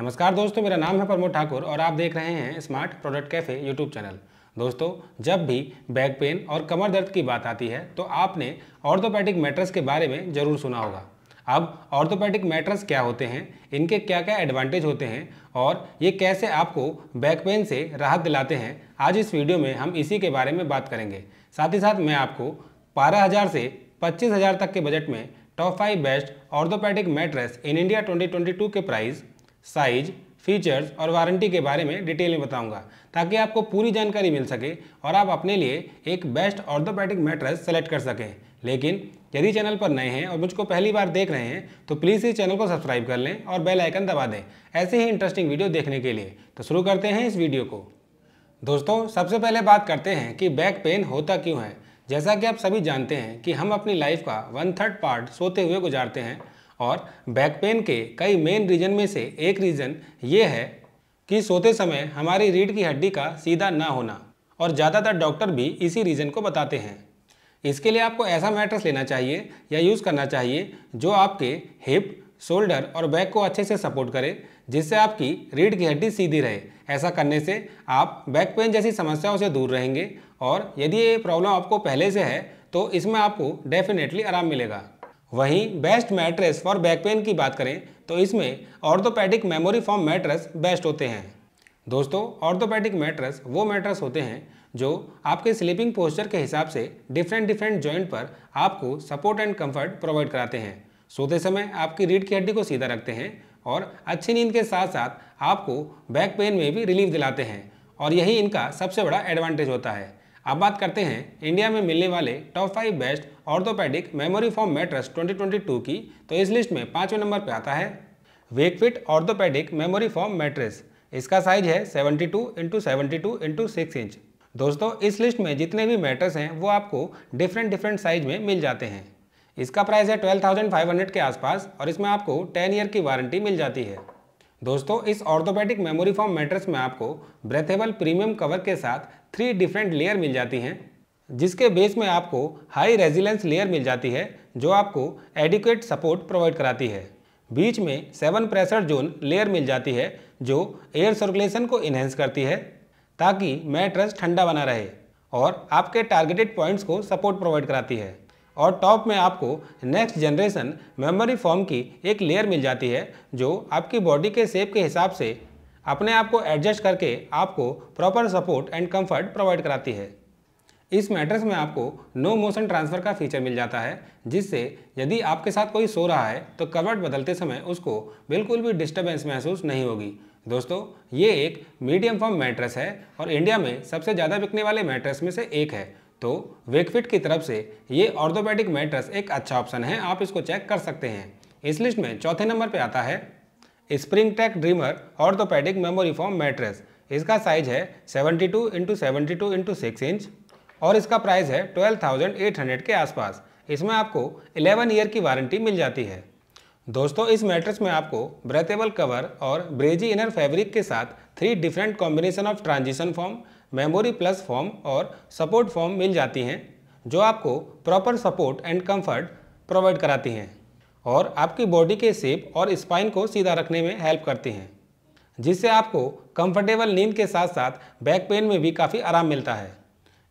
नमस्कार दोस्तों, मेरा नाम है प्रमोद ठाकुर और आप देख रहे हैं smart product cafe YouTube channel दोस्तों, जब भी बैक पेन और कमर दर्द की बात आती है तो आपने ऑर्थोपेडिक मैट्रस के बारे में ज़रूर सुना होगा। अब ऑर्थोपेडिक मैट्रस क्या होते हैं, इनके क्या क्या एडवांटेज होते हैं और ये कैसे आपको बैक पेन से राहत दिलाते हैं, आज इस वीडियो में हम इसी के बारे में बात करेंगे। साथ ही साथ मैं आपको बारह हज़ार से पच्चीस हज़ार तक के बजट में top five best orthopedic mattress in India 2022 के प्राइस साइज़, फीचर्स और वारंटी के बारे में डिटेल में बताऊँगा, ताकि आपको पूरी जानकारी मिल सके और आप अपने लिए एक बेस्ट ऑर्थोपैटिक मैट्रेस सेलेक्ट कर सकें। लेकिन यदि चैनल पर नए हैं और मुझको पहली बार देख रहे हैं तो प्लीज़ इस चैनल को सब्सक्राइब कर लें और बेल आइकन दबा दें। ऐसे ही इंटरेस्टिंग वीडियो देखने के लिए। तो शुरू करते हैं इस वीडियो को। दोस्तों, सबसे पहले बात करते हैं कि बैक पेन होता क्यों है। जैसा कि आप सभी जानते हैं कि हम अपनी लाइफ का वन थर्ड पार्ट सोते हुए गुजारते हैं और बैक पेन के कई मेन रीजन में से एक रीज़न ये है कि सोते समय हमारी रीढ़ की हड्डी का सीधा ना होना और ज़्यादातर डॉक्टर भी इसी रीज़न को बताते हैं। इसके लिए आपको ऐसा मैट्रेस लेना चाहिए या यूज़ करना चाहिए जो आपके हिप शोल्डर और बैक को अच्छे से सपोर्ट करे, जिससे आपकी रीढ़ की हड्डी सीधी रहे। ऐसा करने से आप बैक पेन जैसी समस्याओं से दूर रहेंगे और यदि ये प्रॉब्लम आपको पहले से है तो इसमें आपको डेफिनेटली आराम मिलेगा। वहीं best mattress for back pain की बात करें तो इसमें orthopedic memory foam mattress best होते हैं। दोस्तों ऑर्थोपैडिक मैट्रेस वो मैट्रेस होते हैं जो आपके स्लीपिंग पोस्चर के हिसाब से डिफरेंट डिफरेंट जॉइंट पर आपको सपोर्ट एंड कंफर्ट प्रोवाइड कराते हैं। सोते समय आपकी रीढ़ की हड्डी को सीधा रखते हैं और अच्छी नींद के साथ साथ आपको बैक पेन में भी रिलीफ दिलाते हैं और यही इनका सबसे बड़ा एडवांटेज होता है। अब बात करते हैं इंडिया में मिलने वाले top five best orthopedic memory foam mattress 2022 की। तो इस लिस्ट में पाँचवें नंबर पर आता है Wakefit orthopedic memory foam mattress इसका साइज़ है 72 two into seventy two into six inch दोस्तों इस लिस्ट में जितने भी मैट्रेस हैं वो आपको डिफरेंट डिफरेंट साइज़ में मिल जाते हैं। इसका प्राइस है 12,500 के आसपास और इसमें आपको 10 ईयर की वारंटी मिल जाती है। दोस्तों, इस ऑर्थोपेडिक मेमोरी फॉर्म मैट्रेस में आपको ब्रेथेबल प्रीमियम कवर के साथ थ्री डिफरेंट लेयर मिल जाती हैं, जिसके बेस में आपको हाई रेजिलेंस लेयर मिल जाती है, जो आपको एडिक्वेट सपोर्ट प्रोवाइड कराती है। बीच में सेवन प्रेशर जोन लेयर मिल जाती है, जो एयर सर्कुलेशन को इन्हेंस करती है, ताकि मैट्रेस ठंडा बना रहे और आपके टारगेटेड पॉइंट्स को सपोर्ट प्रोवाइड कराती है। और टॉप में आपको नेक्स्ट जनरेशन मेमोरी फॉर्म की एक लेयर मिल जाती है, जो आपकी बॉडी के शेप के हिसाब से अपने आप को एडजस्ट करके आपको proper support and comfort provide कराती है। इस मैट्रेस में आपको नो मोशन ट्रांसफ़र का फीचर मिल जाता है, जिससे यदि आपके साथ कोई सो रहा है तो कवर्ट बदलते समय उसको बिल्कुल भी डिस्टर्बेंस महसूस नहीं होगी। दोस्तों, ये एक मीडियम फॉर्म मैट्रेस है और इंडिया में सबसे ज़्यादा बिकने वाले मैट्रेस में से एक है। तो वेकफिट की तरफ़ से ये ऑर्थोपेडिक मैट्रस एक अच्छा ऑप्शन है आप इसको चेक कर सकते हैं। इस लिस्ट में चौथे नंबर पे आता है Springtek dreamer orthopedic memory foam mattress इसका साइज़ है 72 two into seventy two into six inch और इसका प्राइस है 12,800 के आसपास। इसमें आपको 11 ईयर की वारंटी मिल जाती है। दोस्तों इस मैट्रेस में आपको ब्रेथेबल कवर और ब्रेजी इनर फैब्रिक के साथ three different combination of transition foam memory plus foam और सपोर्ट फॉर्म मिल जाती हैं, जो आपको proper support and comfort provide कराती हैं और आपकी बॉडी के शेप और स्पाइन को सीधा रखने में हेल्प करती हैं, जिससे आपको कंफर्टेबल नींद के साथ साथ बैक पेन में भी काफ़ी आराम मिलता है।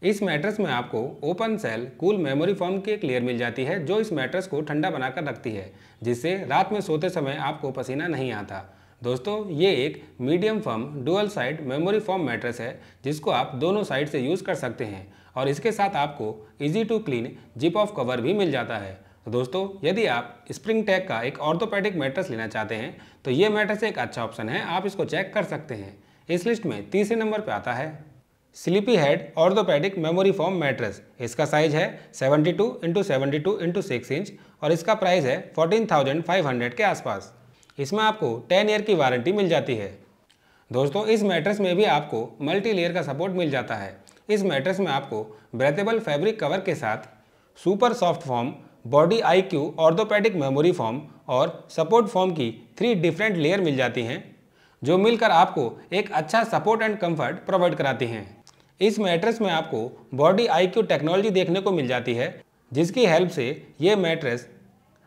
इस मैट्रेस में आपको open cell cool memory foam की एक लेयर मिल जाती है, जो इस मैट्रेस को ठंडा बनाकर रखती है, जिससे रात में सोते समय आपको पसीना नहीं आता। दोस्तों ये एक medium firm dual side memory foam mattress है जिसको आप दोनों साइड से यूज़ कर सकते हैं। और इसके साथ आपको easy to clean zip off cover भी मिल जाता है। तो दोस्तों यदि आप स्प्रिंग टैग का एक ऑर्थोपेडिक मैट्रेस लेना चाहते हैं तो ये मैट्रेस एक अच्छा ऑप्शन है आप इसको चेक कर सकते हैं। इस लिस्ट में तीसरे नंबर पर आता है। Sleepyhead orthopedic memory foam mattress इसका साइज़ है 72 two into seventy two into six inch और इसका प्राइस है 14,500 के आसपास। इसमें आपको 10 ईयर की वारंटी मिल जाती है। दोस्तों, इस मैट्रेस में भी आपको मल्टी लेयर का सपोर्ट मिल जाता है। इस मैट्रेस में आपको ब्रेथेबल फैब्रिक कवर के साथ super soft foam body I Q orthopedic memory foam और सपोर्ट फॉर्म की थ्री डिफरेंट लेयर मिल जाती हैं, जो मिलकर आपको एक अच्छा सपोर्ट एंड कंफर्ट प्रोवाइड कराती हैं। इस मैट्रेस में आपको बॉडी आई क्यू टेक्नोलॉजी देखने को मिल जाती है, जिसकी हेल्प से ये मैट्रेस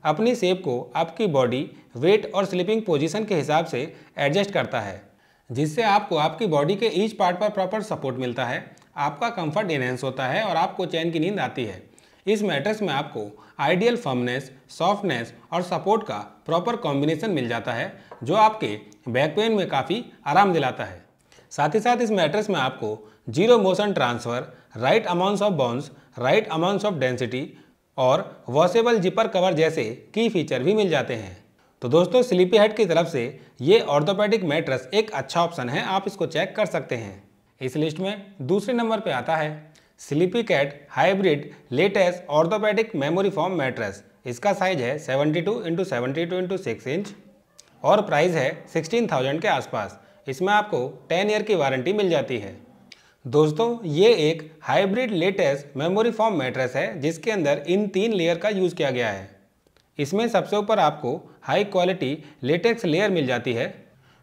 अपनी सेप को, आपकी बॉडी वेट और स्लीपिंग पोजीशन के हिसाब से एडजस्ट करता है, जिससे आपको आपकी बॉडी के ईच पार्ट पर प्रॉपर सपोर्ट मिलता है। आपका कंफर्ट इनहेंस होता है और आपको चैन की नींद आती है। इस मैट्रेस में आपको आइडियल फर्मनेस सॉफ्टनेस और सपोर्ट का प्रॉपर कॉम्बिनेशन मिल जाता है, जो आपके बैक पेन में काफ़ी आराम दिलाता है। साथ ही साथ इस मैट्रेस में आपको zero motion transfer right amounts of bounce right amounts of density और वॉशेबल जिपर कवर जैसे की फीचर भी मिल जाते हैं। तो दोस्तों स्लीपी हेड की तरफ़ से ये ऑर्थोपेडिक मैट्रेस एक अच्छा ऑप्शन है आप इसको चेक कर सकते हैं। इस लिस्ट में दूसरे नंबर पे आता है Sleepycat hybrid latest orthopedic memory foam mattress इसका साइज़ है 72 two into seventy two into six inch और प्राइस है 16,000 के आसपास। इसमें आपको 10 ईयर की वारंटी मिल जाती है। दोस्तों ये एक hybrid latest memory foam mattress है जिसके अंदर इन तीन लेयर का यूज़ किया गया है। इसमें सबसे ऊपर आपको हाई क्वालिटी लेटेक्स लेयर मिल जाती है,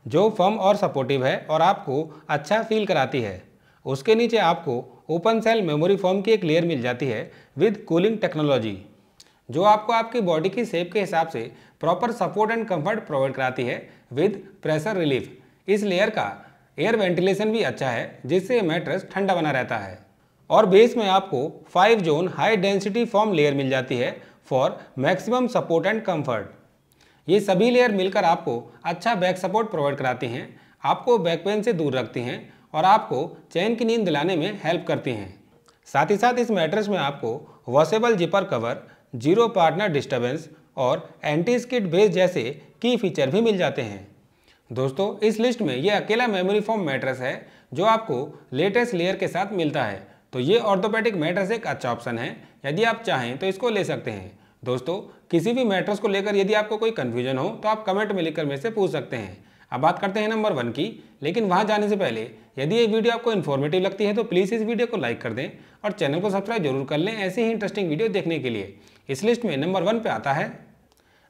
जो फर्म और सपोर्टिव है और आपको अच्छा फील कराती है। उसके नीचे आपको ओपन सेल मेमोरी फॉर्म की एक लेयर मिल जाती है विद कूलिंग टेक्नोलॉजी जो आपको आपकी बॉडी की शेप के हिसाब से proper support and comfort provide कराती है विद प्रेशर रिलीफ इस लेयर का एयर वेंटिलेशन भी अच्छा है, जिससे मैट्रेस ठंडा बना रहता है। और बेस में आपको five zone high density foam layer मिल जाती है for maximum support and comfort ये सभी लेयर मिलकर आपको अच्छा बैक सपोर्ट प्रोवाइड कराती हैं, आपको बैक पेन से दूर रखती हैं और आपको चैन की नींद दिलाने में हेल्प करती हैं। साथ ही साथ इस मैट्रेस में आपको washable zipper cover zero partner disturbance और एंटी स्किड बेस जैसे की फीचर भी मिल जाते हैं। दोस्तों, इस लिस्ट में ये अकेला मेमोरी फॉर्म मैट्रेस है जो आपको लेटेस्ट लेयर के साथ मिलता है। तो ये ऑर्थोपेटिक मैट्रेस एक अच्छा ऑप्शन है। यदि आप चाहें तो इसको ले सकते हैं। दोस्तों किसी भी मैट्रेस को लेकर यदि आपको कोई कन्फ्यूज़न हो तो आप कमेंट में लिखकर मेरे से पूछ सकते हैं। अब बात करते हैं नंबर वन की लेकिन वहाँ जाने से पहले यदि ये वीडियो आपको इन्फॉर्मेटिव लगती है तो प्लीज़ इस वीडियो को लाइक कर दें और चैनल को सब्सक्राइब ज़रूर कर लें ऐसी ही इंटरेस्टिंग वीडियो देखने के लिए। इस लिस्ट में नंबर वन पे आता है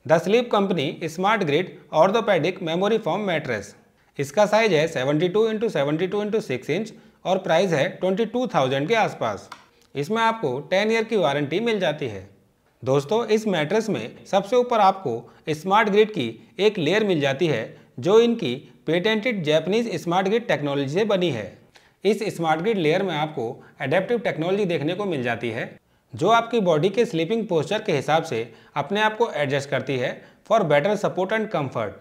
the sleep company smart grid orthopedic memory foam mattress इसका साइज़ है 72 टू इंटू सेवेंटी इंच और प्राइस है 22,000 के आसपास। इसमें आपको 10 ईयर की वारंटी मिल जाती है। दोस्तों, इस मैट्रेस में सबसे ऊपर आपको स्मार्ट ग्रिड की एक लेयर मिल जाती है, जो इनकी patented Japanese smart grid technology से बनी है। इस स्मार्ट ग्रिड लेयर में आपको एडेप्टिव टेक्नोलॉजी देखने को मिल जाती है, जो आपकी बॉडी के स्लीपिंग पोस्चर के हिसाब से अपने आप को एडजस्ट करती है for better support and comfort.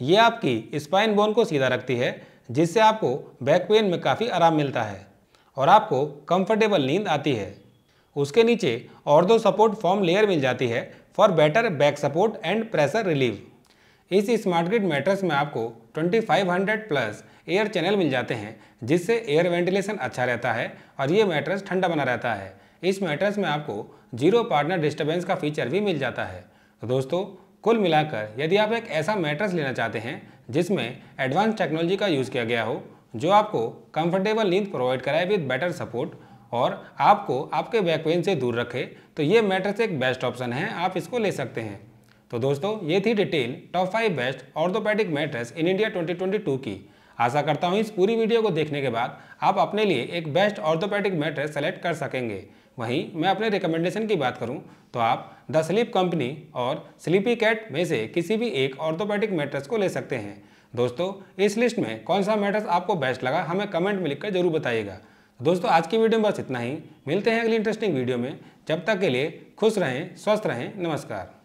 ये आपकी स्पाइन बोन को सीधा रखती है, जिससे आपको बैक पेन में काफ़ी आराम मिलता है। और आपको कंफर्टेबल नींद आती है। उसके नीचे और दो सपोर्ट फॉर्म लेयर मिल जाती है for better back support and pressure relieve इस स्मार्ट ग्रिड मैट्रेस में आपको 2500 प्लस एयर चैनल मिल जाते हैं, जिससे एयर वेंटिलेशन अच्छा रहता है और ये मैट्रेस ठंडा बना रहता है। इस मैट्रेस में आपको ज़ीरो पार्टनर डिस्टर्बेंस का फीचर भी मिल जाता है। तो दोस्तों, कुल मिलाकर यदि आप एक ऐसा मैट्रेस लेना चाहते हैं, जिसमें एडवांस टेक्नोलॉजी का यूज़ किया गया हो जो आपको कंफर्टेबल नींद प्रोवाइड कराए विद बेटर सपोर्ट और आपको आपके बैक पेन से दूर रखे तो ये मैट्रेस एक बेस्ट ऑप्शन है, आप इसको ले सकते हैं। तो दोस्तों, ये थी detail top five best orthopedic mattress in India 2022 की। आशा करता हूँ इस पूरी वीडियो को देखने के बाद आप अपने लिए एक बेस्ट ऑर्थोपेडिक मैट्रेस सेलेक्ट कर सकेंगे। वहीं मैं अपने रिकमेंडेशन की बात करूँ तो आप द स्लीप कंपनी और स्लीपी कैट में से किसी भी एक ऑर्थोपेडिक मैट्रेस को ले सकते हैं। दोस्तों, इस लिस्ट में कौन सा मैटर्स आपको बेस्ट लगा, हमें कमेंट में लिखकर ज़रूर बताइएगा। दोस्तों, आज की वीडियो में बस इतना ही। मिलते हैं अगली इंटरेस्टिंग वीडियो में। जब तक के लिए खुश रहें, स्वस्थ रहें। नमस्कार।